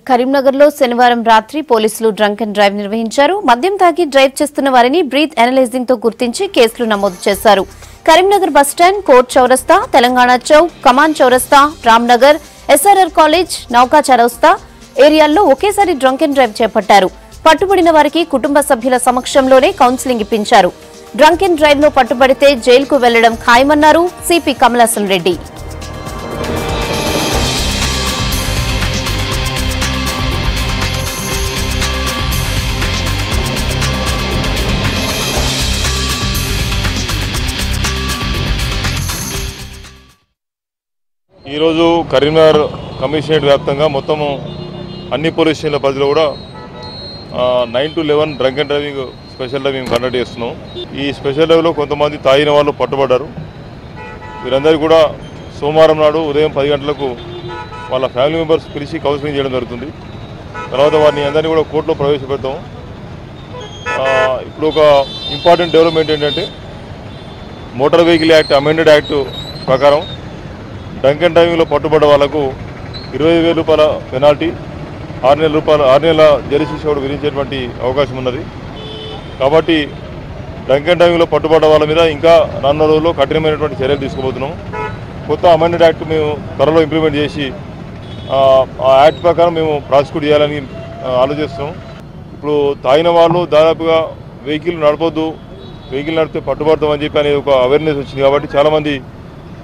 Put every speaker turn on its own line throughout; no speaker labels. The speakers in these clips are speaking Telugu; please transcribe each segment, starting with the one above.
కరీంనగర్లో శనివారం రాత్రి పోలీసులు డ్రంక్ అండ్ డ్రైవ్ నిర్వహించారు. మద్యం తాగి డ్రైవ్ చేస్తున్న వారిని బ్రీత్ అనలైజింగ్తో గుర్తించి కేసులు నమోదు చేశారు. కరీంనగర్ బస్టాండ్ కోర్ట్ చౌరస్తా తెలంగాణ చౌక్ కమాన్ చౌరస్తా రామ్నగర్ ఎస్ఆర్ఆర్ కాలేజ్ నౌకా చౌరస్తా ఏరియాల్లో ఒకేసారి డ్రంక్ అండ్ డ్రైవ్ చేపట్టారు. పట్టుబడిన వారికి కుటుంబ సభ్యుల సమక్షంలోనే కౌన్సిలింగ్ ఇప్పించారు. డ్రంక్ అండ్ డ్రైవ్లో పట్టుబడితే జైలుకు వెళ్ళడం ఖాయమన్నారు సిపి కమలాసన్ రెడ్డి.
ఈరోజు కరీంనగర్ కమిషనరేట్ వ్యాప్తంగా మొత్తము అన్ని పోలీస్ స్టేషన్ల పరిధిలో కూడా nine to eleven drunk and driving special drive మేము కండక్ట్ చేస్తున్నాం. ఈ స్పెషల్ డ్రైవ్లో కొంతమంది తాగిన వాళ్ళు పట్టుబడ్డారు. వీరందరూ కూడా సోమవారం నాడు ఉదయం పది గంటలకు వాళ్ళ ఫ్యామిలీ మెంబర్స్ పిలిచి కౌన్సిలింగ్ చేయడం జరుగుతుంది. తర్వాత వారిని అందరినీ కూడా కోర్టులో ప్రవేశపెడతాము ఇప్పుడు ఒక ఇంపార్టెంట్ డెవలప్మెంట్ ఏంటంటే motor vehicle act amended act ప్రకారం డ్రంక్ అండ్ డ్రైవింగ్లో పట్టుబడ్డ వాళ్ళకు ఇరవై వేల రూపాయల పెనాల్టీ ఆరు నెలల రూపాయలు ఆరు నెలల జైలు శిక్ష కూడా విధించేటువంటి అవకాశం ఉన్నది. కాబట్టి డ్రంక్ అండ్ డ్రైవింగ్లో పట్టుబడ్డ వాళ్ళ మీద ఇంకా రానున్న రోజుల్లో కఠినమైనటువంటి చర్యలు తీసుకోబోతున్నాం. కొత్త అమెండెడ్ యాక్ట్ మేము త్వరలో ఇంప్లిమెంట్ చేసి ఆ యాక్ట్ ప్రకారం మేము ప్రాసిక్యూట్ చేయాలని ఆలోచిస్తున్నాం. ఇప్పుడు తాగిన వాళ్ళు దాదాపుగా వెహికల్ నడపొద్దు వెహికల్ నడిపితే పట్టుబడతామని చెప్పి అనేది ఒక అవేర్నెస్ వచ్చింది కాబట్టి చాలామంది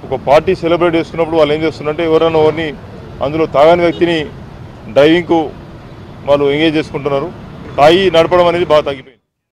ఒక పార్టీ సెలబ్రేట్ చేసుకున్నప్పుడు వాళ్ళు ఏం చేస్తున్నారంటే ఎవరైనా ఎవరిని అందులో తాగని వ్యక్తిని డ్రైవింగ్కు వాళ్ళు ఎంగేజ్ చేసుకుంటున్నారు. తాగి నడపడం అనేది బాగా తగ్గిపోయింది.